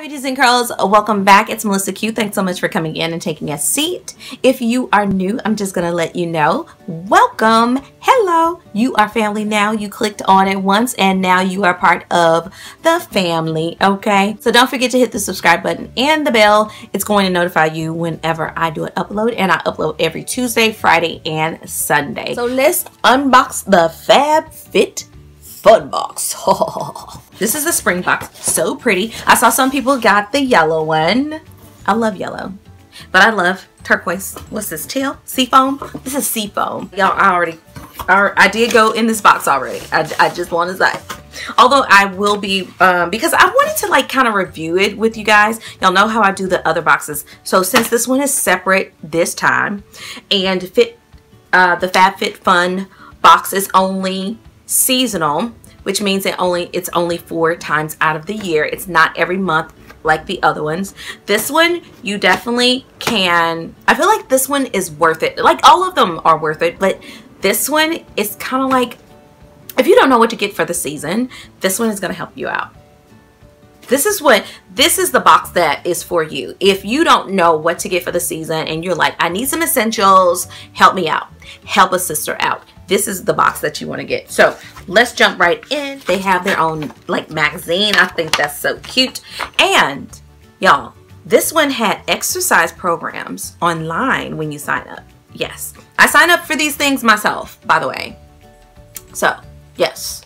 Beauties and curls, welcome back. It's Melissa Q. Thanks so much for coming in and taking a seat. If you are new, I'm just gonna let you know, welcome, hello. You are family now. You clicked on it once and now you are part of the family, okay? So don't forget to hit the subscribe button and the bell. It's going to notify you whenever I do an upload and I upload every Tuesday, Friday, and Sunday. So let's unbox the Fab Fit Fun Box. This is the spring box. So pretty. I saw some people got the yellow one. I love yellow. But I love turquoise. What's this? Teal? Seafoam? This is seafoam. Y'all, I already, I did go in this box already. I, I just want to. Although I will be, um, because I wanted to like kind of review it with you guys. Y'all know how I do the other boxes. So since this one is separate this time and fit, uh, the FabFitFun box is only seasonal which means it only it's only four times out of the year. It's not every month like the other ones. This one, you definitely can, I feel like this one is worth it. Like all of them are worth it, but this one is kind of like, if you don't know what to get for the season, this one is going to help you out. This is what, this is the box that is for you. If you don't know what to get for the season and you're like, I need some essentials, help me out. Help a sister out this is the box that you want to get. So let's jump right in. They have their own like magazine. I think that's so cute. And y'all, this one had exercise programs online when you sign up. Yes, I sign up for these things myself, by the way. So yes,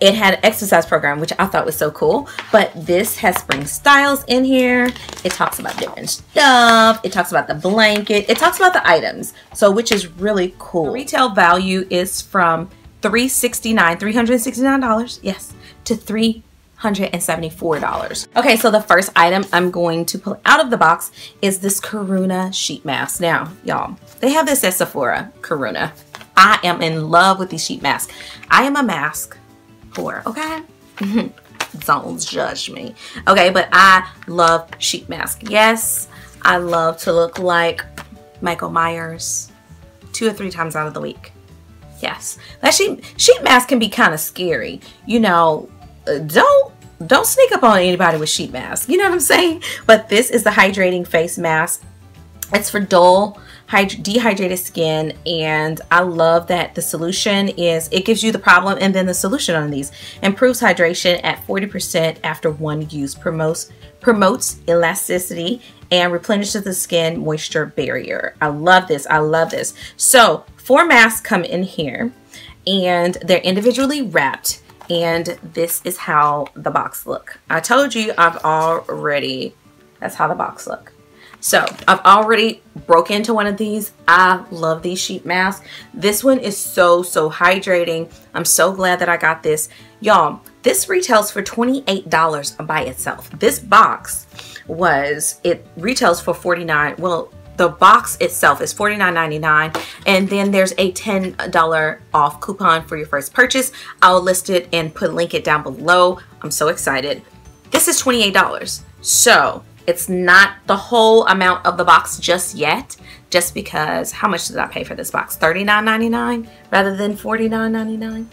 it had an exercise program, which I thought was so cool. But this has spring styles in here. It talks about different stuff. It talks about the blanket. It talks about the items. So, which is really cool. The retail value is from 369, $369, yes, to $374. Okay, so the first item I'm going to pull out of the box is this Karuna sheet mask. Now, y'all, they have this at Sephora, Karuna. I am in love with these sheet masks. I am a mask for, okay? Don't judge me. Okay, but I love sheet mask. Yes, I love to look like Michael Myers two or three times out of the week. Yes, that sheet, sheet mask can be kind of scary. You know, uh, don't don't sneak up on anybody with sheet mask. You know what I'm saying? But this is the hydrating face mask. It's for dull dehydrated skin and I love that the solution is it gives you the problem and then the solution on these. Improves hydration at 40% after one use promotes promotes elasticity and replenishes the skin moisture barrier. I love this I love this. So four masks come in here and they're individually wrapped and this is how the box look. I told you I've already that's how the box look so I've already broke into one of these. I love these sheet masks. This one is so, so hydrating. I'm so glad that I got this. Y'all, this retails for $28 by itself. This box was, it retails for 49 well, the box itself is $49.99 and then there's a $10 off coupon for your first purchase. I'll list it and put link it down below. I'm so excited. This is $28. So it's not the whole amount of the box just yet, just because how much did I pay for this box? $39.99 rather than $49.99?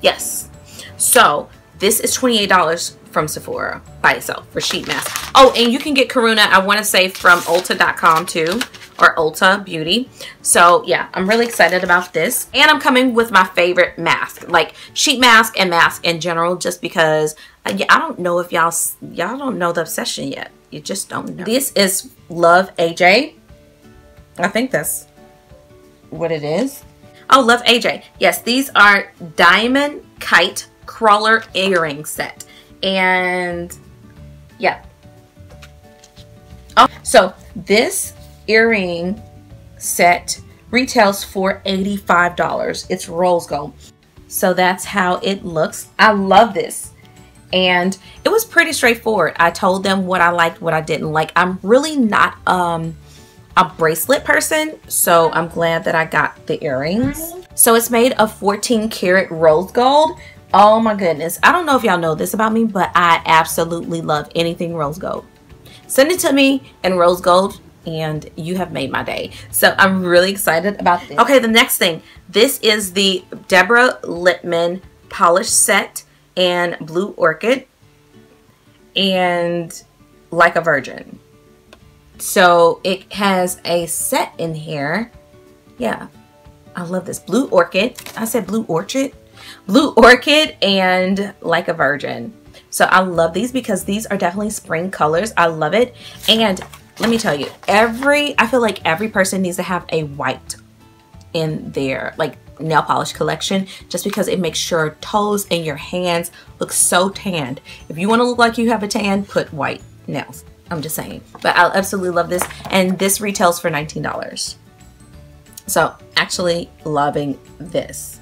Yes. So this is $28 from Sephora by itself for sheet mask. Oh, and you can get Karuna, I want to say from Ulta.com too, or Ulta Beauty. So yeah, I'm really excited about this. And I'm coming with my favorite mask, like sheet mask and mask in general, just because uh, I, I don't know if y'all y'all don't know the obsession yet. You just don't know. This is Love AJ. I think that's what it is. Oh, Love AJ. Yes, these are Diamond Kite Crawler Earring Set. And yeah. Oh, so this earring set retails for $85. It's rose gold. So that's how it looks. I love this and it was pretty straightforward. I told them what I liked, what I didn't like. I'm really not um, a bracelet person, so I'm glad that I got the earrings. So it's made of 14 karat rose gold. Oh my goodness. I don't know if y'all know this about me, but I absolutely love anything rose gold. Send it to me in rose gold and you have made my day. So I'm really excited about this. Okay, the next thing. This is the Deborah Lippmann polish set and Blue Orchid. and Like a Virgin. So it has a set in here. Yeah, I love this. Blue Orchid. I said Blue Orchid. Blue Orchid and Like a Virgin. So I love these because these are definitely spring colors. I love it. And let me tell you, every, I feel like every person needs to have a white in there. like nail polish collection just because it makes your toes and your hands look so tanned. If you want to look like you have a tan, put white nails. I'm just saying. But I absolutely love this. And this retails for $19. So actually loving this.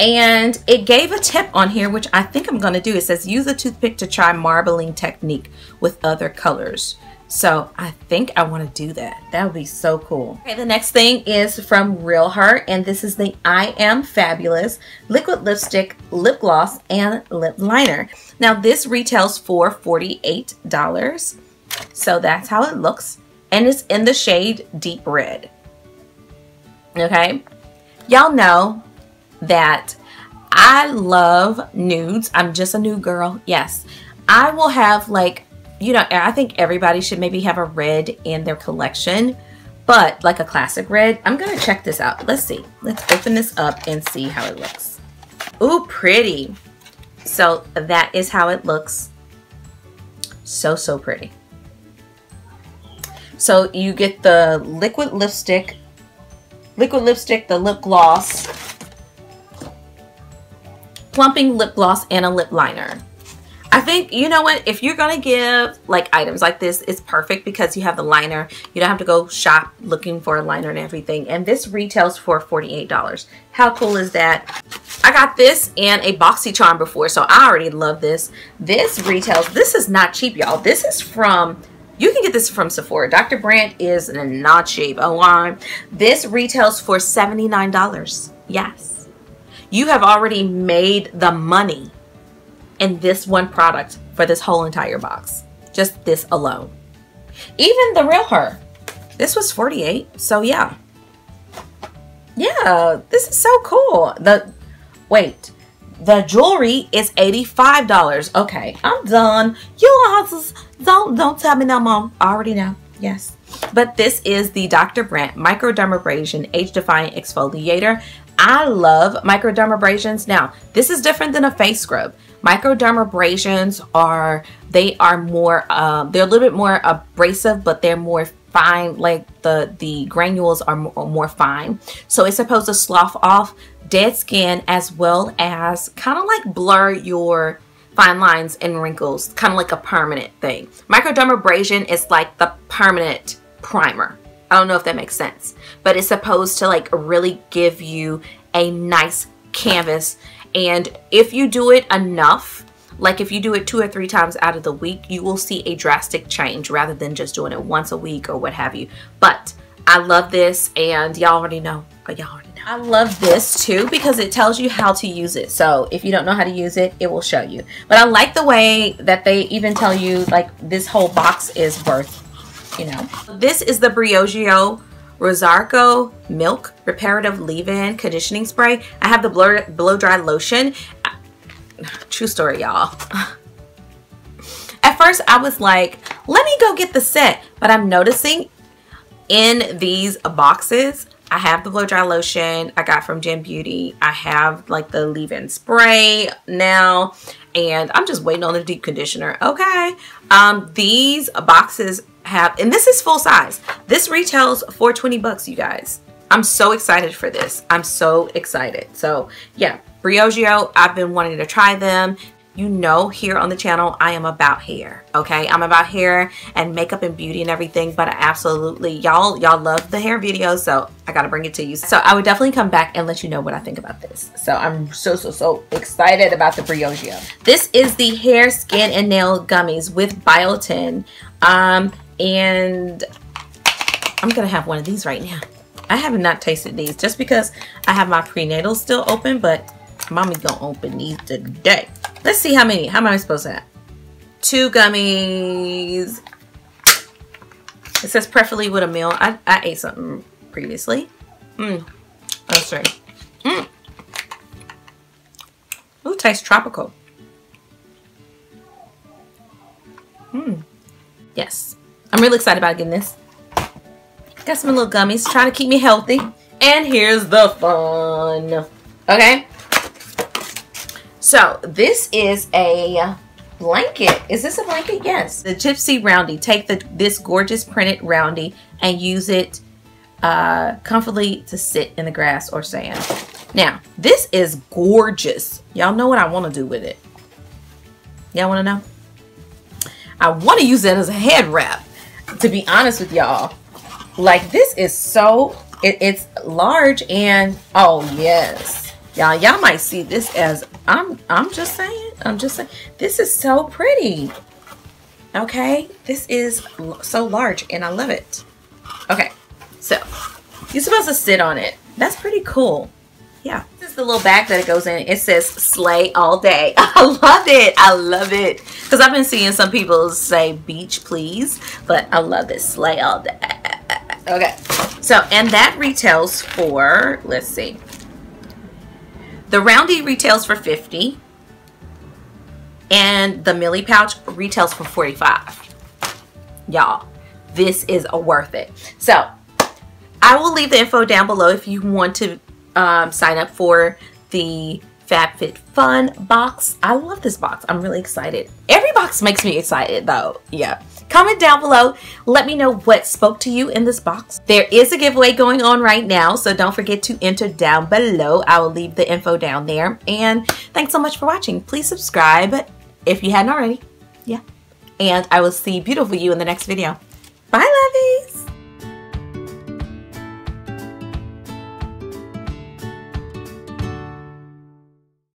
And it gave a tip on here, which I think I'm going to do. It says use a toothpick to try marbling technique with other colors. So I think I want to do that. That would be so cool. Okay, the next thing is from RealHer, and this is the I Am Fabulous Liquid Lipstick, Lip Gloss, and Lip Liner. Now this retails for $48. So that's how it looks. And it's in the shade Deep Red. Okay. Y'all know that I love nudes. I'm just a nude girl. Yes. I will have like you know, I think everybody should maybe have a red in their collection, but like a classic red. I'm going to check this out. Let's see. Let's open this up and see how it looks. Ooh, pretty. So that is how it looks. So, so pretty. So you get the liquid lipstick, liquid lipstick, the lip gloss, plumping lip gloss, and a lip liner. I think, you know what, if you're going to give like items like this, it's perfect because you have the liner. You don't have to go shop looking for a liner and everything. And this retails for $48. How cool is that? I got this and a BoxyCharm before, so I already love this. This retails, this is not cheap, y'all. This is from you can get this from Sephora. Dr. Brandt is not cheap. Oh, this retails for $79. Yes. You have already made the money in this one product for this whole entire box. Just this alone. Even the RealHer. This was 48 so yeah. Yeah, this is so cool. The Wait, the jewelry is $85. Okay, I'm done. You all don't, don't tell me no more. I already know. Yes. But this is the Dr. Brandt Microdermabrasion Age Defying Exfoliator. I love microdermabrasions. Now, this is different than a face scrub. Microdermabrasions are, they are more, um, they're a little bit more abrasive, but they're more fine, like the, the granules are more, more fine. So it's supposed to slough off dead skin as well as kind of like blur your fine lines and wrinkles, kind of like a permanent thing. Microdermabrasion is like the permanent primer. I don't know if that makes sense, but it's supposed to like really give you a nice canvas and if you do it enough, like if you do it two or three times out of the week, you will see a drastic change rather than just doing it once a week or what have you. But I love this and y'all already know. Oh, y'all already know. I love this too because it tells you how to use it. So if you don't know how to use it, it will show you. But I like the way that they even tell you like this whole box is worth, you know. This is the Briogeo Rosarco Milk Reparative Leave-In Conditioning Spray. I have the blow, blow dry lotion. True story, y'all. At first, I was like, let me go get the set. But I'm noticing in these boxes, I have the blow dry lotion I got from Gem Beauty. I have like the leave-in spray now. And I'm just waiting on the deep conditioner. Okay. Um, these boxes have, and this is full size. This retails for 20 bucks, you guys. I'm so excited for this. I'm so excited. So yeah, Briogeo, I've been wanting to try them. You know here on the channel, I am about hair, okay? I'm about hair and makeup and beauty and everything, but I absolutely, y'all y'all love the hair videos, so I gotta bring it to you. So I would definitely come back and let you know what I think about this. So I'm so, so, so excited about the Briogeo. This is the hair, skin, and nail gummies with biotin. Um, and I'm gonna have one of these right now. I have not tasted these just because I have my prenatal still open, but mommy's gonna open these today. Let's see how many. How am I supposed to have? Two gummies. It says preferably with a meal. I, I ate something previously. Mmm. Let's see. Mmm. Ooh, tastes tropical. Hmm. Yes. I'm really excited about getting this. Got some little gummies trying to keep me healthy. And here's the fun. Okay. So this is a blanket. Is this a blanket? Yes. The Gypsy Roundie. Take the this gorgeous printed roundie and use it uh, comfortably to sit in the grass or sand. Now, this is gorgeous. Y'all know what I want to do with it. Y'all want to know? I want to use that as a head wrap. To be honest with y'all, like this is so, it, it's large and, oh yes. Y'all, y'all might see this as, I'm, I'm just saying, I'm just saying, this is so pretty. Okay, this is so large and I love it. Okay, so you're supposed to sit on it. That's pretty cool yeah is the little bag that it goes in it says slay all day. I love it. I love it. Because i've been seeing some people say beach please but i love this slay all day. Okay. So and that retails for let's see. The roundie retails for 50 and the Milly pouch retails for 45 y'all this is worth it. So I will leave the info down below if you want to um, sign up for the FabFitFun box. I love this box. I'm really excited. Every box makes me excited though. Yeah. Comment down below. Let me know what spoke to you in this box. There is a giveaway going on right now, so don't forget to enter down below. I will leave the info down there. And thanks so much for watching. Please subscribe if you hadn't already. Yeah. And I will see beautiful you in the next video. Bye, love.